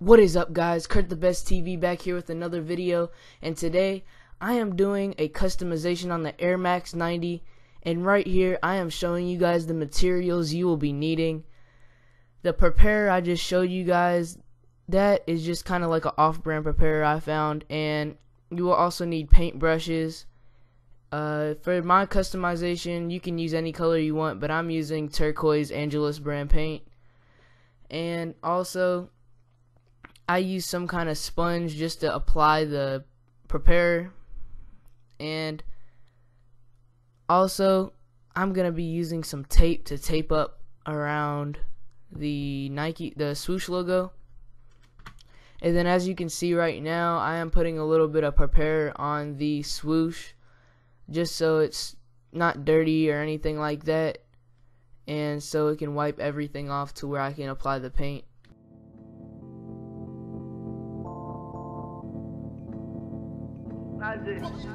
What is up guys, Kurt the Best TV back here with another video and today I am doing a customization on the Air Max 90 and right here I am showing you guys the materials you will be needing. The preparer I just showed you guys, that is just kind of like an off-brand preparer I found and you will also need paint brushes. Uh, for my customization you can use any color you want but I'm using turquoise Angelus brand paint and also I use some kind of sponge just to apply the preparer and also I'm gonna be using some tape to tape up around the Nike the swoosh logo. And then as you can see right now I am putting a little bit of preparer on the swoosh just so it's not dirty or anything like that. And so it can wipe everything off to where I can apply the paint In.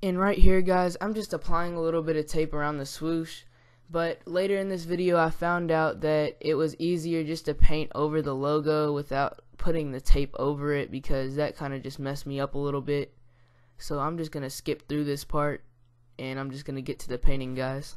And right here guys, I'm just applying a little bit of tape around the swoosh. But later in this video I found out that it was easier just to paint over the logo without putting the tape over it because that kind of just messed me up a little bit. So I'm just going to skip through this part and I'm just going to get to the painting guys.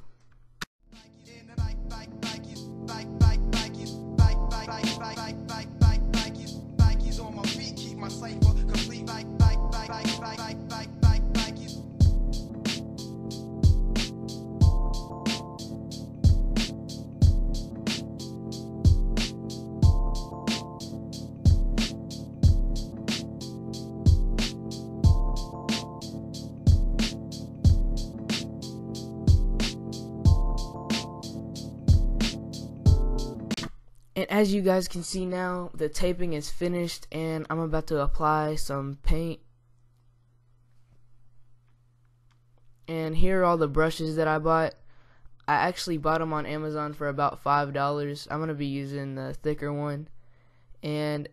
And as you guys can see now, the taping is finished and I'm about to apply some paint. And here are all the brushes that I bought. I actually bought them on Amazon for about $5. I'm going to be using the thicker one. And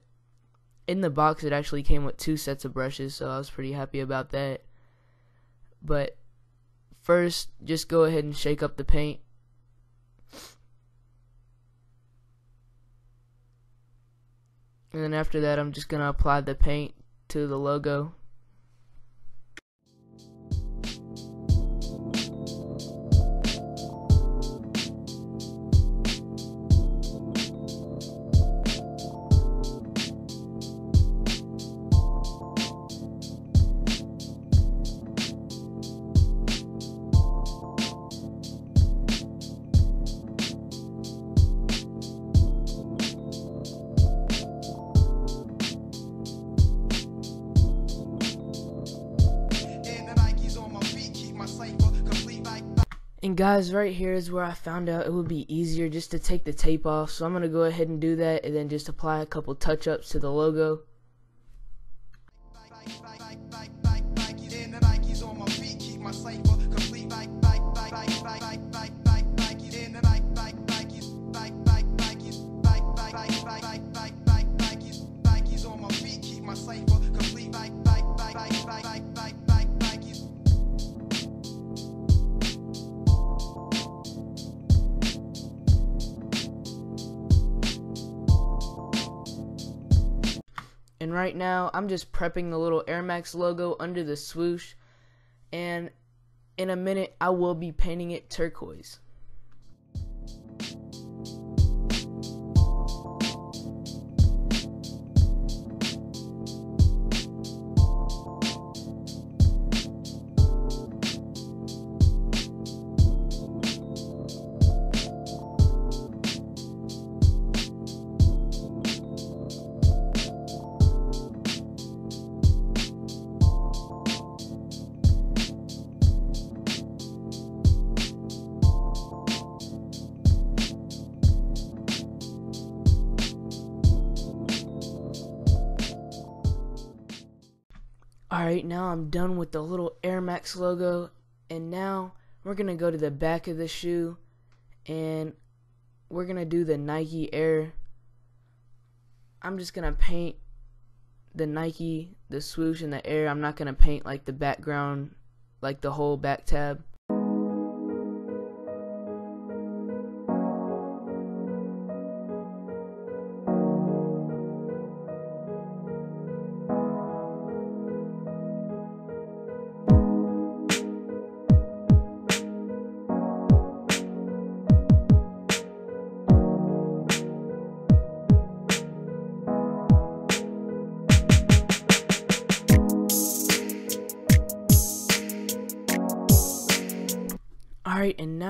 in the box it actually came with two sets of brushes, so I was pretty happy about that. But first, just go ahead and shake up the paint. And then after that, I'm just going to apply the paint to the logo. And guys, right here is where I found out it would be easier just to take the tape off. So I'm going to go ahead and do that and then just apply a couple touch-ups to the logo. like, like, like, And right now, I'm just prepping the little Air Max logo under the swoosh. And in a minute, I will be painting it turquoise. Alright, now I'm done with the little Air Max logo, and now we're gonna go to the back of the shoe, and we're gonna do the Nike Air. I'm just gonna paint the Nike, the swoosh and the air, I'm not going to paint like the background, like the whole back tab.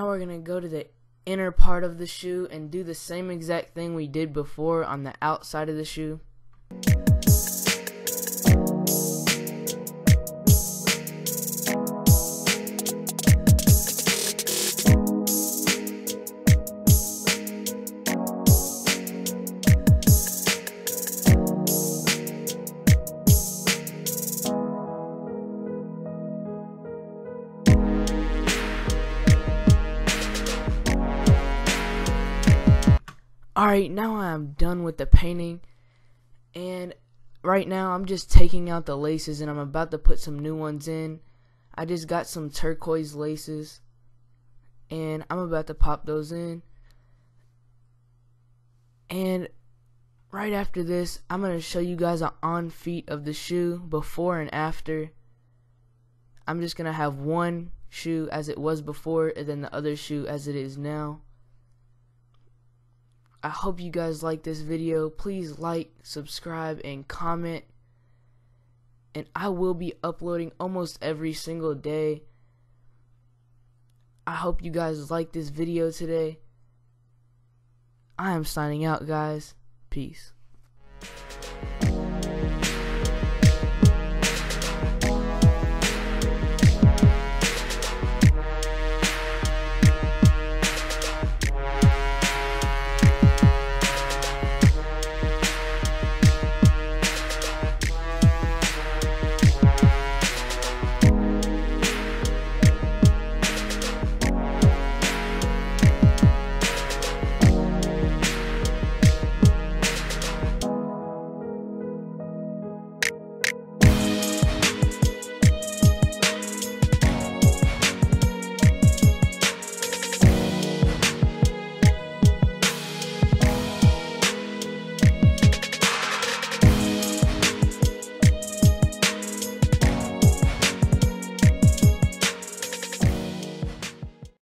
We're going to go to the inner part of the shoe and do the same exact thing we did before on the outside of the shoe. Alright, now I'm done with the painting. And right now I'm just taking out the laces and I'm about to put some new ones in. I just got some turquoise laces. And I'm about to pop those in. And right after this, I'm going to show you guys an on feet of the shoe before and after. I'm just going to have one shoe as it was before and then the other shoe as it is now. I hope you guys like this video. Please like, subscribe, and comment. And I will be uploading almost every single day. I hope you guys like this video today. I am signing out, guys. Peace.